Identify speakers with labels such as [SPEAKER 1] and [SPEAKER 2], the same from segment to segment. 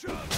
[SPEAKER 1] Chug!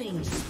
[SPEAKER 1] Killing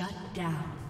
[SPEAKER 1] Shut down.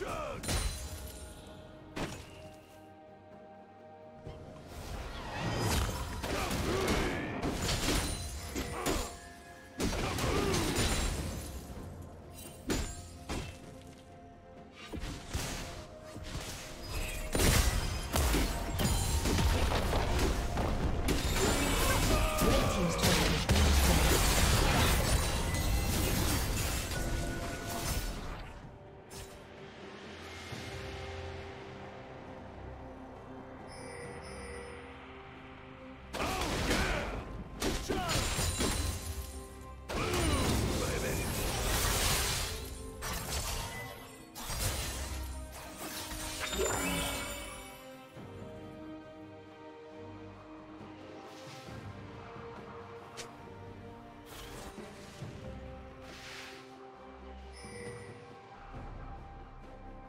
[SPEAKER 1] Action!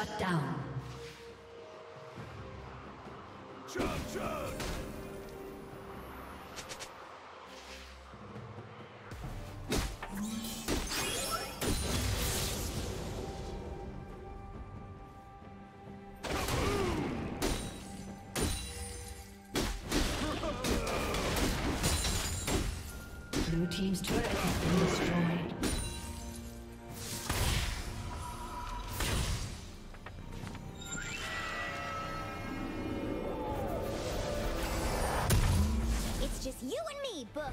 [SPEAKER 1] Shut down.
[SPEAKER 2] Chug, chug.
[SPEAKER 1] Blue Team's turret has been destroyed.
[SPEAKER 3] Book.